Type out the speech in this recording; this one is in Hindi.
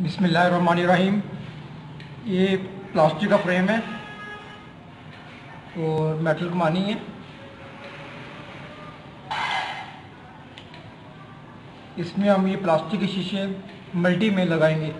बिसमीम ये प्लास्टिक का फ्रेम है और मेटल कमानी है इसमें हम ये प्लास्टिक के शीशे मल्टी में लगाएँगे।